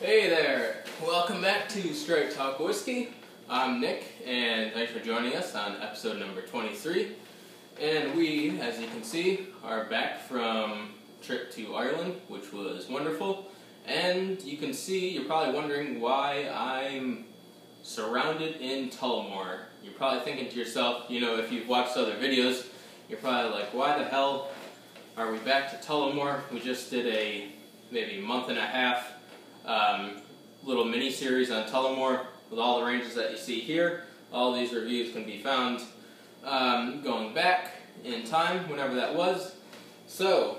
Hey there! Welcome back to Straight Talk Whiskey. I'm Nick, and thanks for joining us on episode number 23. And we, as you can see, are back from trip to Ireland, which was wonderful. And you can see, you're probably wondering why I'm surrounded in Tullamore. You're probably thinking to yourself, you know, if you've watched other videos, you're probably like, why the hell are we back to Tullamore? We just did a maybe month and a half little mini series on Tullamore with all the ranges that you see here. All these reviews can be found um, going back in time, whenever that was. So,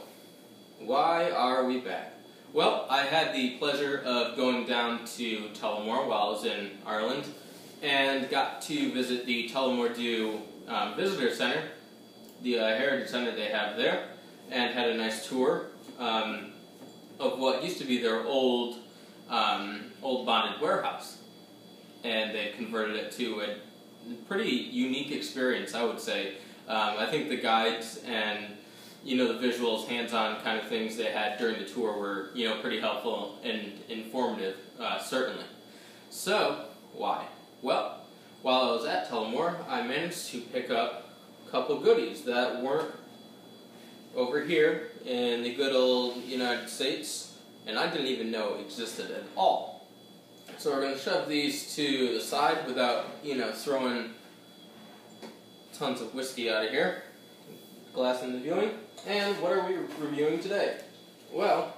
why are we back? Well, I had the pleasure of going down to Tullamore while I was in Ireland and got to visit the Tullamore Dew um, Visitor Center, the uh, Heritage Center they have there, and had a nice tour um, of what used to be their old um, old bonded warehouse, and they converted it to a pretty unique experience, I would say. Um, I think the guides and you know the visuals, hands-on kind of things they had during the tour were you know pretty helpful and informative, uh, certainly. So why? Well, while I was at Tullamore, I managed to pick up a couple goodies that weren't over here in the good old United States, and I didn't even know existed at all. So we're going to shove these to the side without, you know, throwing tons of whiskey out of here. Glass in the viewing. And what are we reviewing today? Well,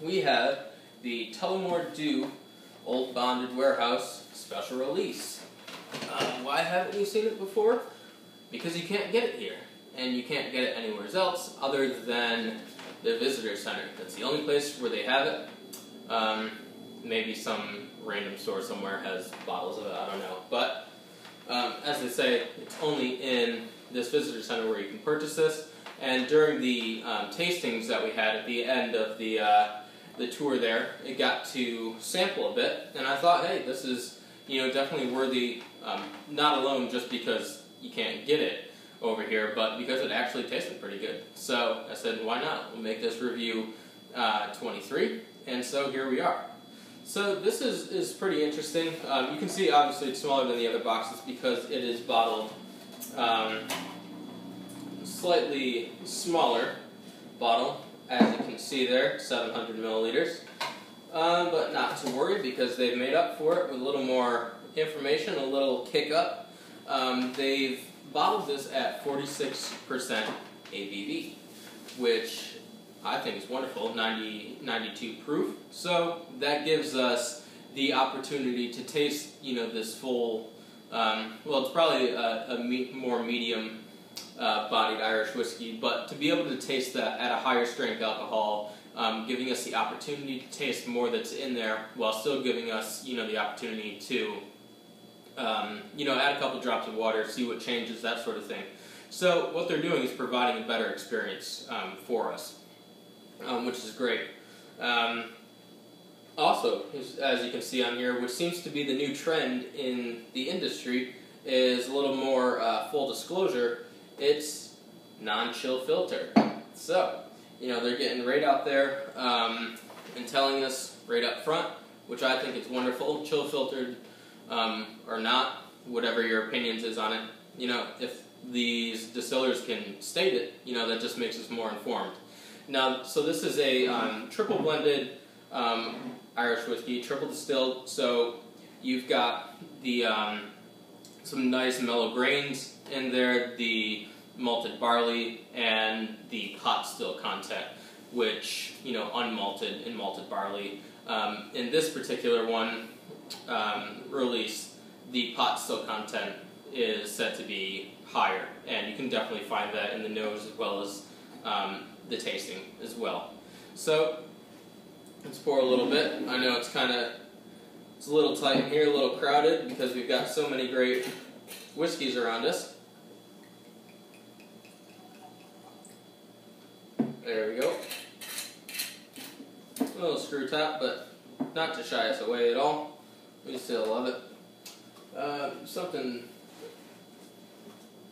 we have the Tullamore Dew Old Bonded Warehouse Special Release. Uh, why haven't you seen it before? Because you can't get it here and you can't get it anywhere else other than the visitor center. That's the only place where they have it. Um, maybe some random store somewhere has bottles of it, I don't know. But um, as they say, it's only in this visitor center where you can purchase this. And during the um, tastings that we had at the end of the uh, the tour there, it got to sample a bit, and I thought, hey, this is you know definitely worthy. Um, not alone just because you can't get it, over here, but because it actually tasted pretty good. So I said, why not? We'll make this review uh, 23, and so here we are. So this is, is pretty interesting. Um, you can see obviously it's smaller than the other boxes because it is bottled um, slightly smaller bottle, as you can see there, 700 milliliters. Um, but not to worry because they've made up for it with a little more information, a little kick up. Um, they've bottled this at 46% ABV, which I think is wonderful, 90, 92 proof. So that gives us the opportunity to taste, you know, this full, um, well, it's probably a, a me more medium uh, bodied Irish whiskey, but to be able to taste that at a higher strength alcohol, um, giving us the opportunity to taste more that's in there while still giving us, you know, the opportunity to um, you know, add a couple drops of water, see what changes, that sort of thing. So what they're doing is providing a better experience um, for us, um, which is great. Um, also, as you can see on here, which seems to be the new trend in the industry, is a little more uh, full disclosure. It's non-chill filter. So, you know, they're getting right out there um, and telling us right up front, which I think is wonderful. Chill filtered um, or not, whatever your opinions is on it. You know, if these distillers can state it, you know, that just makes us more informed. Now, so this is a um, triple blended um, Irish whiskey, triple distilled. So you've got the um, some nice mellow grains in there, the malted barley, and the pot still content, which you know unmalted and malted barley. Um, in this particular one, um, release, the pot still content is said to be higher, and you can definitely find that in the nose as well as um, the tasting as well. So let's pour a little bit. I know it's kind of it's a little tight in here, a little crowded because we've got so many great whiskeys around us. There we go. A little screw top, but not to shy us away at all. We still love it. Uh, something.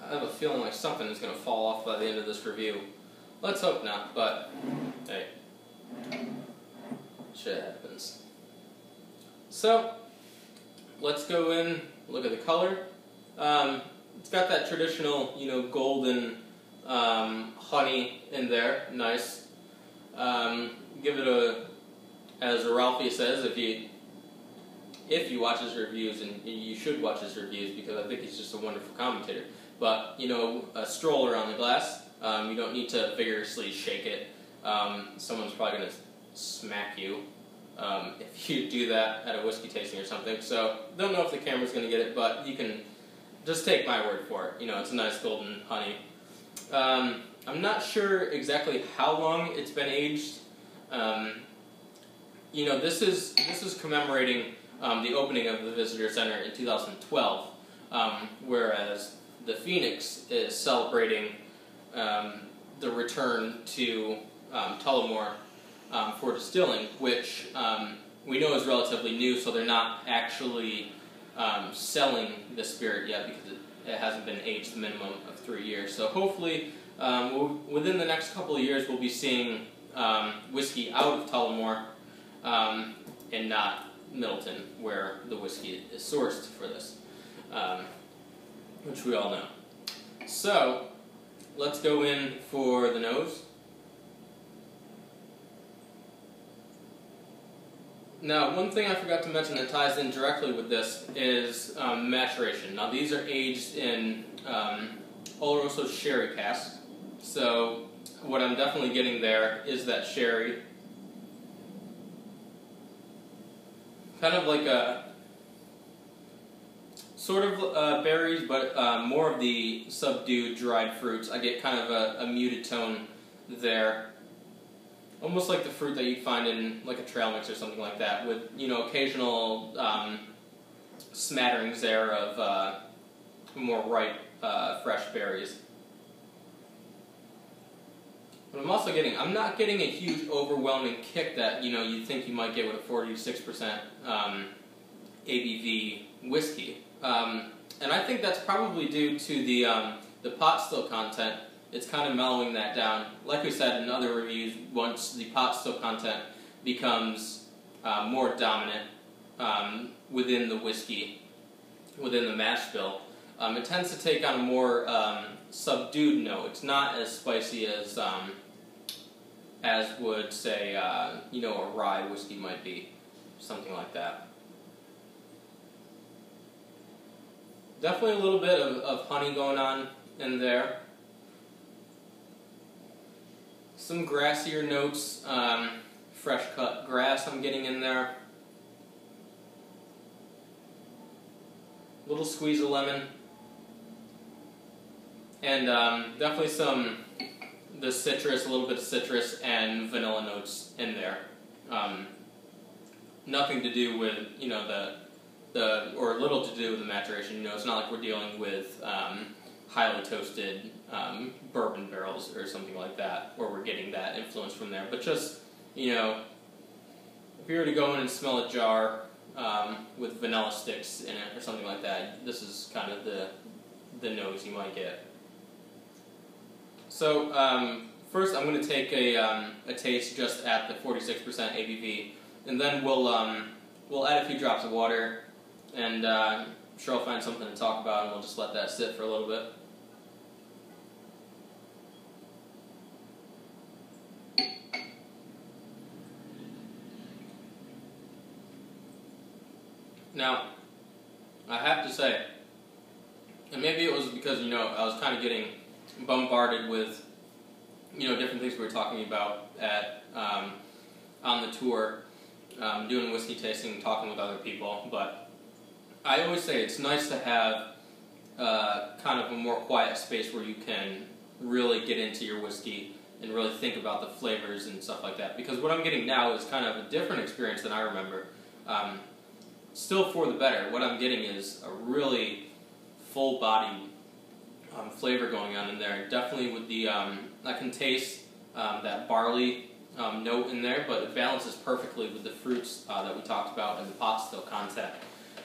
I have a feeling like something is going to fall off by the end of this review. Let's hope not, but hey, shit happens. So, let's go in, look at the color. Um, it's got that traditional, you know, golden um, honey in there, nice. Um, give it a, as Ralfy says, if you if you watch his reviews, and you should watch his reviews because I think he's just a wonderful commentator. But you know, a stroll around the glass. Um, you don't need to vigorously shake it. Um, someone's probably going to smack you um, if you do that at a whiskey tasting or something. So don't know if the camera's going to get it, but you can just take my word for it. You know, it's a nice golden honey. Um, I'm not sure exactly how long it's been aged. Um, you know, this is this is commemorating um, the opening of the visitor center in 2012, um, whereas the Phoenix is celebrating um, the return to um, Tullamore um, for distilling, which um, we know is relatively new, so they're not actually um, selling the spirit yet because it, it, hasn't been aged the minimum of three years. So hopefully, um, we'll, within the next couple of years, we'll be seeing um, whiskey out of Tullamore um, and not Midleton, where the whiskey is sourced for this, which we all know. So, let's go in for the nose. Now, one thing I forgot to mention that ties in directly with this is um, maturation. Now, these are aged in um, Oloroso sherry casks. So, what I'm definitely getting there is that sherry. Kind of like a sort of uh, berries, but uh, more of the subdued dried fruits. I get kind of a, a muted tone there almost like the fruit that you'd find in like a trail mix or something like that, with you know occasional um, smatterings there of uh, more ripe, uh, fresh berries. But I'm also getting, I'm not getting a huge overwhelming kick that you know you'd think you might get with a 46% um, ABV whiskey, um, and I think that's probably due to the um, the pot still content it's kind of mellowing that down. Like we said in other reviews, once the pot still content becomes uh, more dominant um, within the whiskey, within the mash bill, um, it tends to take on a more um, subdued note. It's not as spicy as um, as would say uh, you know a rye whiskey might be, something like that. Definitely a little bit of, of honey going on in there some grassier notes, um, fresh cut grass I'm getting in there. Little squeeze of lemon. And um, definitely some, the citrus, a little bit of citrus and vanilla notes in there. Um, nothing to do with, you know, the, the, or little to do with the maturation. You know, it's not like we're dealing with um, highly toasted um, bourbon barrels or something like that, where we're getting that influence from there. But just, you know, if you were to go in and smell a jar um, with vanilla sticks in it or something like that, this is kind of the, the nose you might get. So, um, first I'm going to take a, um, a taste just at the 46% ABV, and then we'll, um, we'll add a few drops of water, and uh, I'm sure I'll find something to talk about, and we'll just let that sit for a little bit. Now, I have to say, and maybe it was because, you know, I was kind of getting bombarded with, you know, different things we were talking about at, um, on the tour, um, doing whiskey tasting, talking with other people, but I always say it's nice to have uh, kind of a more quiet space where you can really get into your whiskey and really think about the flavors and stuff like that. Because what I'm getting now is kind of a different experience than I remember. Um, still for the better. What I'm getting is a really full body um, flavor going on in there. Definitely with the, um, I can taste um, that barley um, note in there, but it balances perfectly with the fruits uh, that we talked about and the pot still content.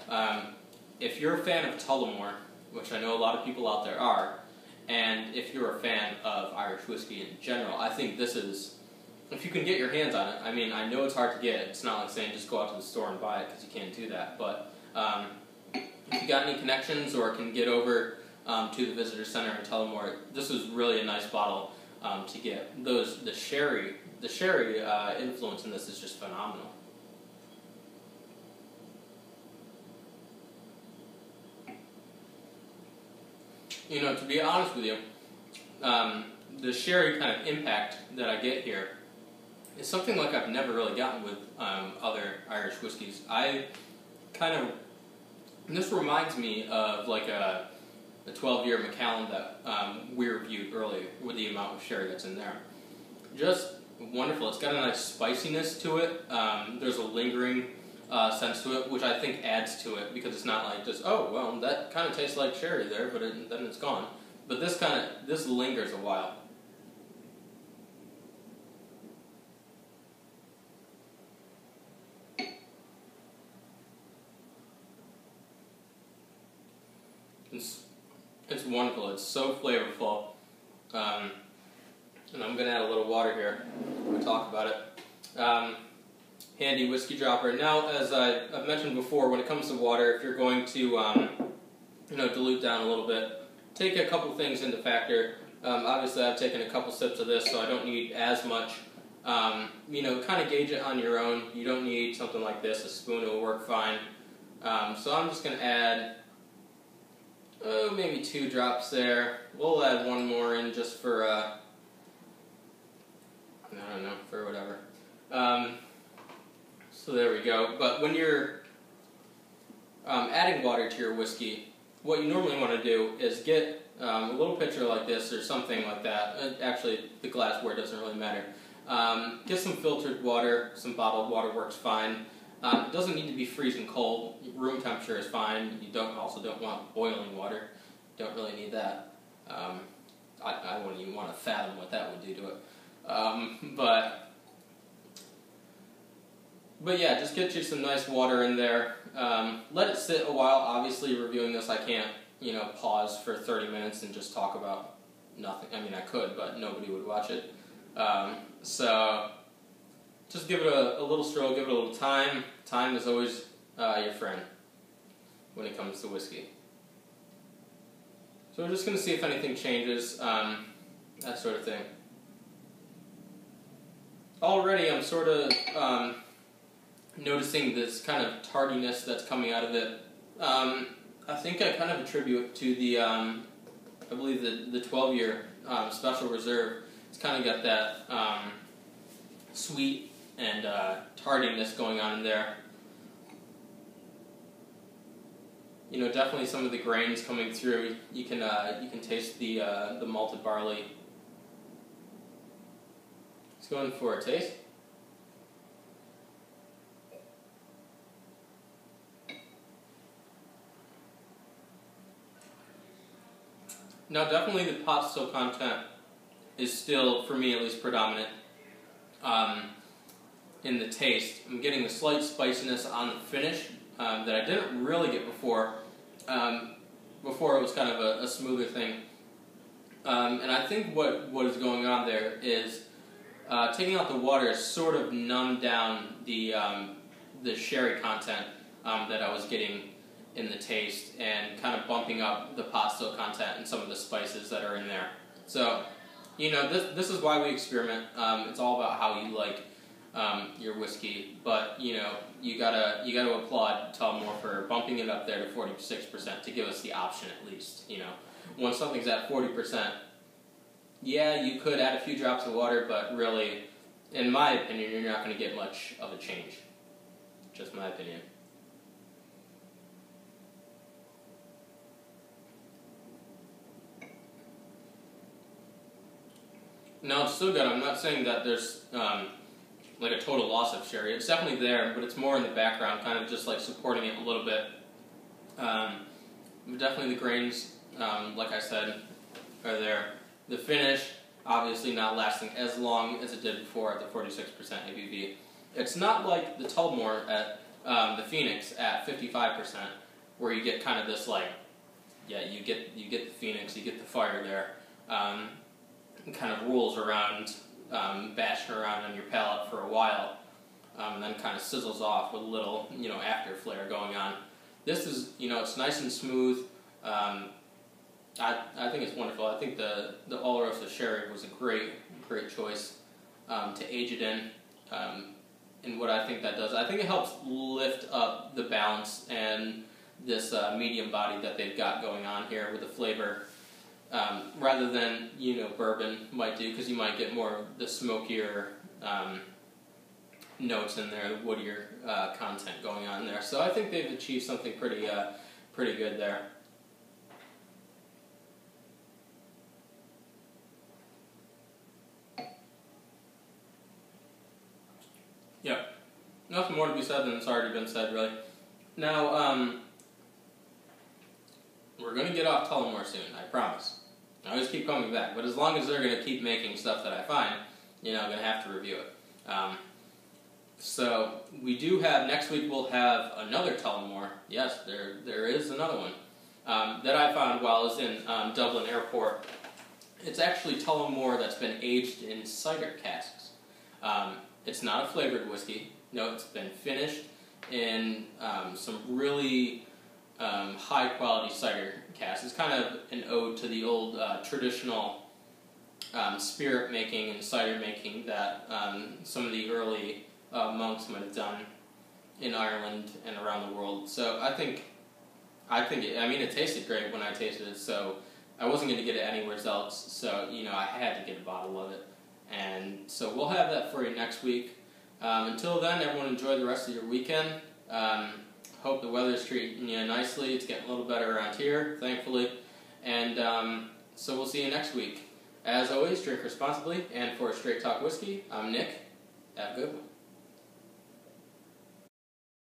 Um, if you're a fan of Tullamore, which I know a lot of people out there are, and if you're a fan of Irish whiskey in general, I think this is if you can get your hands on it, I mean, I know it's hard to get. It's not like saying just go out to the store and buy it because you can't do that. But um, if you got any connections or can get over um, to the visitor center and Tullamore, this is really a nice bottle um, to get. Those the sherry, the sherry uh, influence in this is just phenomenal. You know, to be honest with you, um, the sherry kind of impact that I get here is something like I've never really gotten with um, other Irish whiskeys. I kind of this reminds me of like a, a 12 year Macallan that um, we reviewed earlier with the amount of sherry that's in there. Just wonderful. It's got a nice spiciness to it. Um, there's a lingering uh, sense to it, which I think adds to it because it's not like just oh well that kind of tastes like cherry there, but it, then it's gone. But this kind of this lingers a while. It's, it's wonderful. It's so flavorful. Um, and I'm going to add a little water here we talk about it. Um, handy whiskey dropper. Now, as I, have mentioned before, when it comes to water, if you're going to um, you know, dilute down a little bit, take a couple things into factor. Um, obviously, I've taken a couple sips of this, so I don't need as much. Um, you know, kind of gauge it on your own. You don't need something like this. A spoon will work fine. Um, so I'm just going to add oh, maybe two drops there. We'll add one more in just for, uh, I don't know, for whatever. So there we go. But when you're um, adding water to your whiskey, what you normally want to do is get um, a little pitcher like this or something like that. Uh, actually, the glassware doesn't really matter. Um, get some filtered water, some bottled water works fine. Um, it doesn't need to be freezing cold. Room temperature is fine. You don't also don't want boiling water. Don't really need that. Um, I, I wouldn't even want to fathom what that would do to it. Um, but but yeah, just get you some nice water in there. Um, let it sit a while. Obviously, reviewing this, I can't you know pause for 30 minutes and just talk about nothing. I mean, I could, but nobody would watch it. Um, so just give it a, a, little stroll, give it a little time. Time is always uh, your friend when it comes to whiskey. So we're just going to see if anything changes, um, that sort of thing. Already I'm sort of um, noticing this kind of tardiness that's coming out of it. Um, I think I kind of attribute it to the, um, I believe the, the 12 year um, special reserve. It's kind of got that um, sweet and uh, tardiness going on in there. You know, definitely some of the grains coming through. You can uh, you can taste the uh, the malted barley. Let's go in for a taste. Now, definitely the pot still content is still, for me at least, predominant. Um, in the taste. I'm getting a slight spiciness on the finish um, that I didn't really get before. Um, before it was kind of a, a smoother thing. Um, and I think what, what is going on there is uh, taking out the water sort of numbed down the, um, the sherry content um, that I was getting in the taste and kind of bumping up the still content and some of the spices that are in there. So, you know, this, this is why we experiment. Um, it's all about how you like um, your whiskey, but you know you gotta you gotta applaud Tullamore for bumping it up there to forty six percent to give us the option at least. You know, when something's at forty percent, yeah, you could add a few drops of water, but really, in my opinion, you're not going to get much of a change. Just my opinion. No, it's still good. I'm not saying that there's um, like a total loss of sherry. It's definitely there, but it's more in the background, kind of just like supporting it a little bit. Um, definitely the grains, um, like I said, are there. The finish, obviously not lasting as long as it did before at the 46% ABV. It's not like the Tullamore at um, the Phoenix at 55%, where you get kind of this like, yeah, you get you get the Phoenix, you get the fire there, um, kind of rules around um, bashing around on your palate for a while, um, and then kind of sizzles off with a little, you know, after flare going on. This is, you know, it's nice and smooth. Um, I, I think it's wonderful. I think the, the Oloroso Sherry was a great, great choice um, to age it in. Um, and what I think that does, I think it helps lift up the balance and this uh, medium body that they've got going on here with the flavor, um, rather than you know bourbon might do, because you might get more of the smokier um, notes in there, the woodier uh, content going on there. So I think they've achieved something pretty uh, pretty good there. Yep. Nothing more to be said than it's already been said, really. Now, um, we're going to get off Tullamore soon, I promise. I always keep coming back, but as long as they're going to keep making stuff that I find, you know, I'm going to have to review it. Um, so, we do have, next week we'll have another Tullamore. Yes, there there is another one. Um, that I found while I was in um, Dublin Airport. It's actually Tullamore that's been aged in cider casks. Um, it's not a flavored whiskey. No, it's been finished in um, some really um, high quality cider casks. It's kind of an ode to the old uh, traditional um, spirit making and cider making that um, some of the early uh, monks might have done in Ireland and around the world. So I think, I think it, I mean it tasted great when I tasted it. So I wasn't going to get it anywhere else. So you know I had to get a bottle of it. And so we'll have that for you next week. Um, until then, everyone enjoy the rest of your weekend. Hope the weather's treating you nicely. It's getting a little better around here, thankfully. And um, so we'll see you next week. As always, drink responsibly. And for Straight Talk Whiskey, I'm Nick. Have a good one.